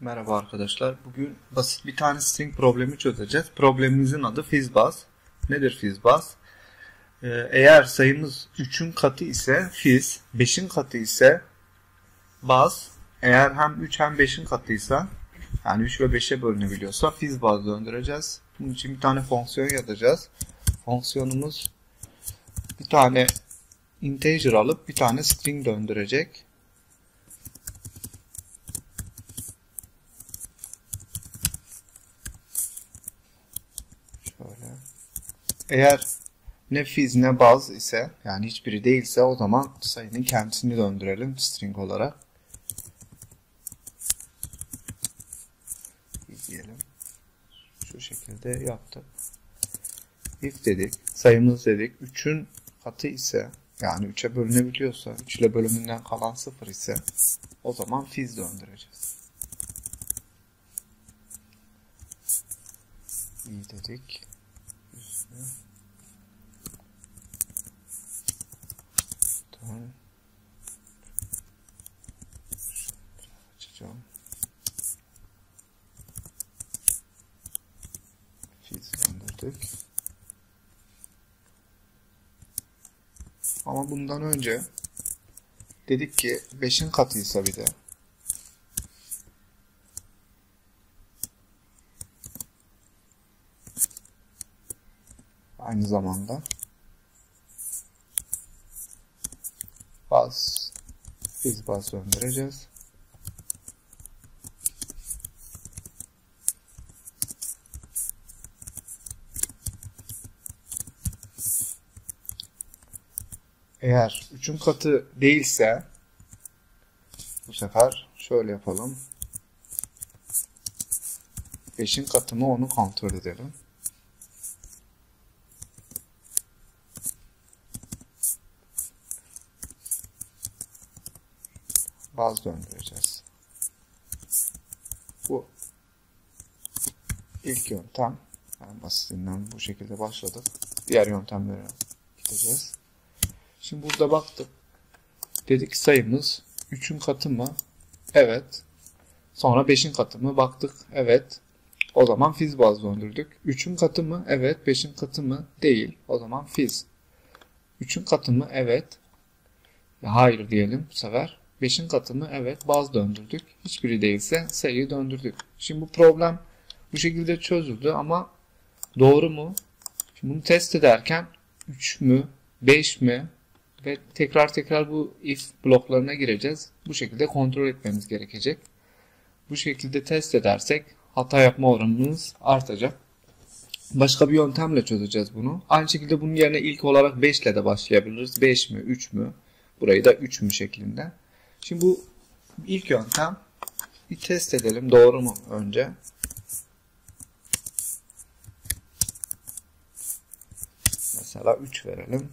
Merhaba arkadaşlar. Bugün basit bir tane string problemi çözeceğiz. Problemimizin adı fizzbuzz. Nedir fizzbuzz? Ee, eğer sayımız 3'ün katı ise fizz, 5'in katı ise buzz. Eğer hem 3 hem 5'in katıysa yani 3 ve 5'e bölünebiliyorsa fizzbuzz döndüreceğiz. Bunun için bir tane fonksiyon yazacağız. Fonksiyonumuz bir tane integer alıp bir tane string döndürecek. Şöyle. Eğer ne fiz ne baz ise yani hiçbiri değilse o zaman sayının kendisini döndürelim string olarak. diyelim. Şu şekilde yaptık. If dedik. Sayımız dedik. 3'ün katı ise yani 3'e bölünebiliyorsa 3 ile bölümünden kalan 0 ise o zaman fiz döndüreceğiz. İyi dedik. Üstüne. Tamam. Açacağım. Fiz döndürdük. Ama bundan önce dedik ki 5'in katıysa bir de aynı zamanda baz biz baz döndüreceğiz. Eğer 3'ün katı değilse bu sefer şöyle yapalım. 5'in katı mı onu kontrol edelim. Baz döndüreceğiz. Bu ilk yöntem. Yani basitinden bu şekilde başladık. Diğer yöntemlere gideceğiz. Şimdi burada baktık. Dedik sayımız 3'ün katı mı? Evet. Sonra 5'in katı mı? Baktık. Evet. O zaman fiz baz döndürdük. 3'ün katı mı? Evet. 5'in katı mı? Değil. O zaman fiz. 3'ün katı mı? Evet. Hayır diyelim bu sefer. 5'in katı mı? Evet. Baz döndürdük. Hiçbiri değilse sayıyı döndürdük. Şimdi bu problem bu şekilde çözüldü ama doğru mu? Şimdi bunu test ederken 3 mü? 5 mi? Ve tekrar tekrar bu if bloklarına gireceğiz. Bu şekilde kontrol etmemiz gerekecek. Bu şekilde test edersek hata yapma oranımız artacak. Başka bir yöntemle çözeceğiz bunu. Aynı şekilde bunun yerine ilk olarak 5 ile de başlayabiliriz. 5 mi 3 mü? Burayı da 3 mü şeklinde. Şimdi bu ilk yöntem. Bir test edelim doğru mu önce. Mesela 3 verelim.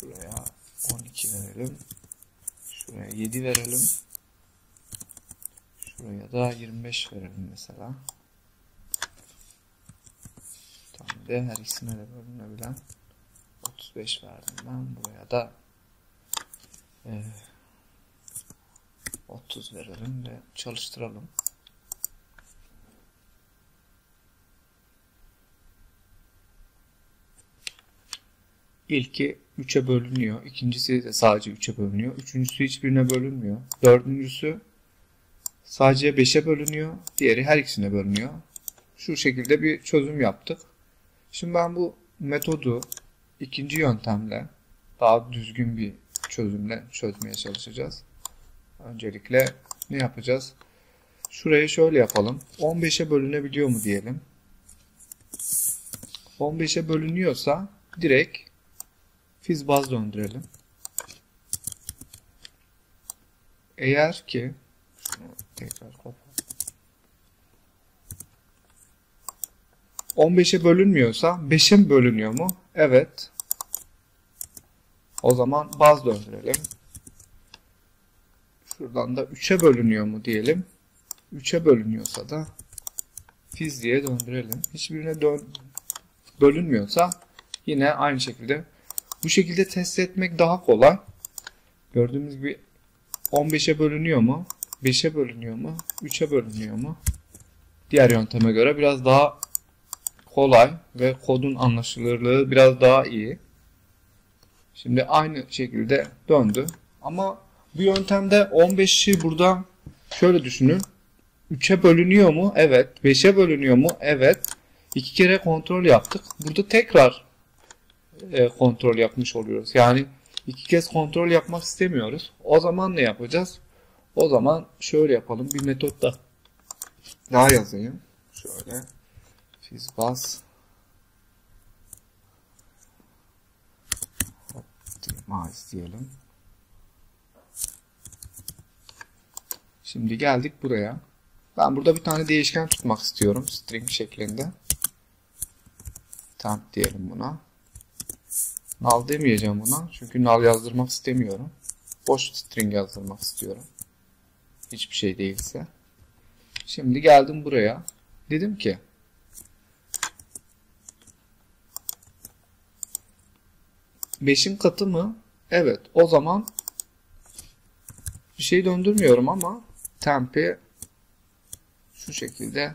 Şuraya 12 verelim. Şuraya 7 verelim. Şuraya da 25 verelim mesela. Tam de her ikisine de bölünebilen 35 verdim ben. Buraya da e, 30 verelim ve çalıştıralım. İlki 3'e bölünüyor. İkincisi de sadece 3'e bölünüyor. Üçüncüsü hiçbirine bölünmüyor. Dördüncüsü sadece 5'e bölünüyor. Diğeri her ikisine bölünüyor. Şu şekilde bir çözüm yaptık. Şimdi ben bu metodu ikinci yöntemle daha düzgün bir çözümle çözmeye çalışacağız. Öncelikle ne yapacağız? Şurayı şöyle yapalım. 15'e bölünebiliyor mu diyelim. 15'e bölünüyorsa direkt Fiz baz döndürelim. Eğer ki tekrar kapat. 15'e bölünmüyorsa 5'e bölünüyor mu? Evet. O zaman baz döndürelim. Şuradan da 3'e bölünüyor mu diyelim. 3'e bölünüyorsa da fiz diye döndürelim. Hiçbirine dön bölünmüyorsa yine aynı şekilde bu şekilde test etmek daha kolay. Gördüğümüz gibi 15'e bölünüyor mu? 5'e bölünüyor mu? 3'e bölünüyor mu? Diğer yönteme göre biraz daha kolay ve kodun anlaşılırlığı biraz daha iyi. Şimdi aynı şekilde döndü. Ama bu yöntemde 15'i burada şöyle düşünün. 3'e bölünüyor mu? Evet. 5'e bölünüyor mu? Evet. İki kere kontrol yaptık. Burada tekrar e, kontrol yapmış oluyoruz. Yani iki kez kontrol yapmak istemiyoruz. O zaman ne yapacağız? O zaman şöyle yapalım. Bir metot da daha yazayım. Şöyle. Fizbas optimize diyelim. Şimdi geldik buraya. Ben burada bir tane değişken tutmak istiyorum. String şeklinde. Temp diyelim buna. Null demeyeceğim buna. Çünkü null yazdırmak istemiyorum. Boş string yazdırmak istiyorum. Hiçbir şey değilse. Şimdi geldim buraya. Dedim ki Beşin katı mı? Evet. O zaman bir şey döndürmüyorum ama tempi şu şekilde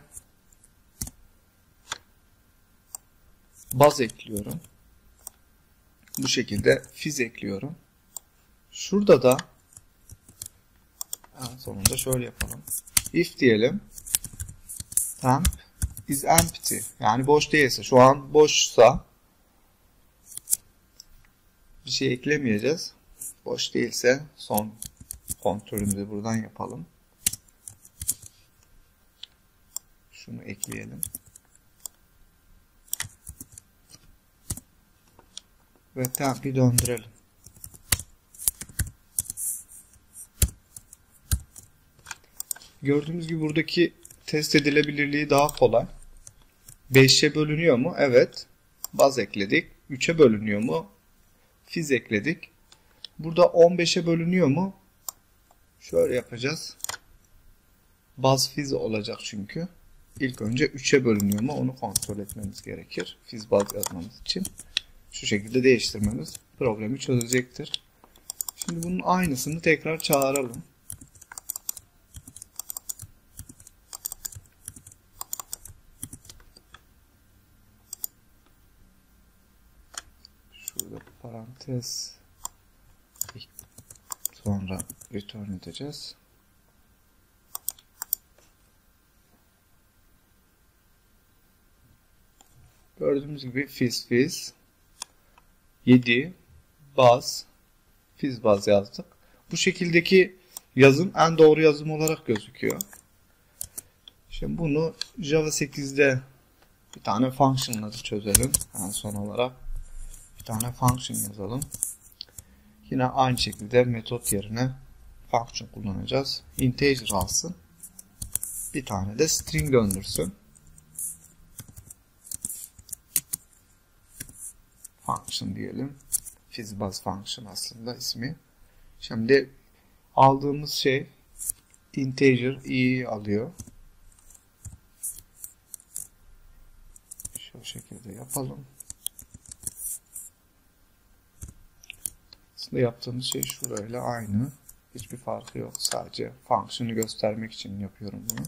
baz ekliyorum. Bu şekilde fiz ekliyorum. Şurada da en sonunda şöyle yapalım. If diyelim temp is empty. Yani boş değilse şu an boşsa bir şey eklemeyeceğiz. Boş değilse son kontrolümüzü buradan yapalım. Şunu ekleyelim. Ve tempi döndürelim. Gördüğümüz gibi buradaki test edilebilirliği daha kolay. 5'e bölünüyor mu? Evet. Baz ekledik. 3'e bölünüyor mu? Fiz ekledik. Burada 15'e bölünüyor mu? Şöyle yapacağız. Baz fiz olacak çünkü. İlk önce 3'e bölünüyor mu onu kontrol etmemiz gerekir. Fiz baz yazmamız için. Şu şekilde değiştirmemiz problemi çözecektir. Şimdi bunun aynısını tekrar çağıralım. Şurada parantez sonra return edeceğiz. Gördüğümüz gibi fiz fiz 7 baz fiz baz yazdık. Bu şekildeki yazım en doğru yazım olarak gözüküyor. Şimdi bunu Java 8'de bir tane function'la çözelim. En son olarak bir tane function yazalım. Yine aynı şekilde metot yerine function kullanacağız. Integer alsın. Bir tane de string döndürsün. Function diyelim. Fizzbuzz function aslında ismi. Şimdi aldığımız şey integer i alıyor. Şu şekilde yapalım. Aslında yaptığımız şey şurayla aynı. Hiçbir farkı yok. Sadece function'ı göstermek için yapıyorum bunu.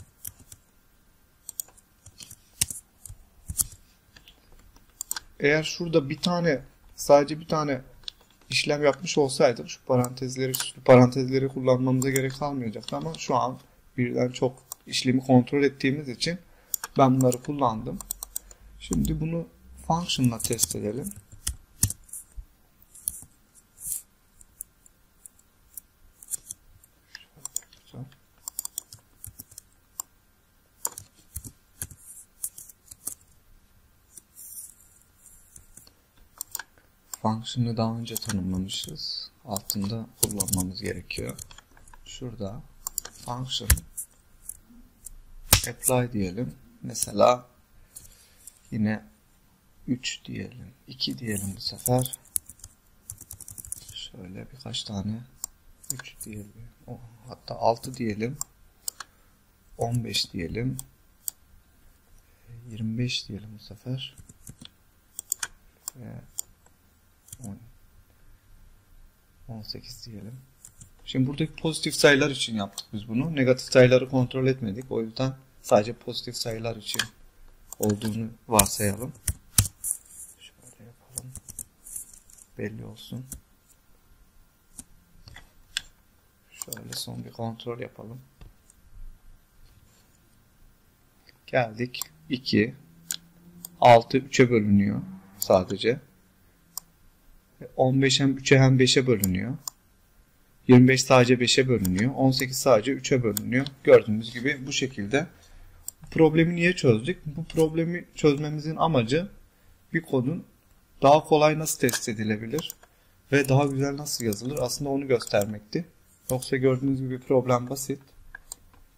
Eğer şurada bir tane sadece bir tane işlem yapmış olsaydık şu parantezleri şu parantezleri kullanmamıza gerek kalmayacaktı ama şu an birden çok işlemi kontrol ettiğimiz için ben bunları kullandım. Şimdi bunu function'la test edelim. Function'ı daha önce tanımlamışız. Altında kullanmamız gerekiyor. Şurada function apply diyelim. Mesela yine 3 diyelim. 2 diyelim bu sefer. Şöyle birkaç tane 3 diyelim. Hatta 6 diyelim. 15 diyelim. 25 diyelim bu sefer. Ve 10, 18 diyelim. Şimdi buradaki pozitif sayılar için yaptık biz bunu. Negatif sayıları kontrol etmedik. O yüzden sadece pozitif sayılar için olduğunu varsayalım. Şöyle yapalım. Belli olsun. Şöyle son bir kontrol yapalım. Geldik. 2. 6 3'e bölünüyor sadece. 15 hem 3'e hem 5'e bölünüyor. 25 sadece 5'e bölünüyor. 18 sadece 3'e bölünüyor. Gördüğünüz gibi bu şekilde. Problemi niye çözdük? Bu problemi çözmemizin amacı bir kodun daha kolay nasıl test edilebilir ve daha güzel nasıl yazılır aslında onu göstermekti. Yoksa gördüğünüz gibi problem basit.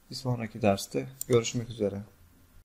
Bir sonraki derste görüşmek üzere.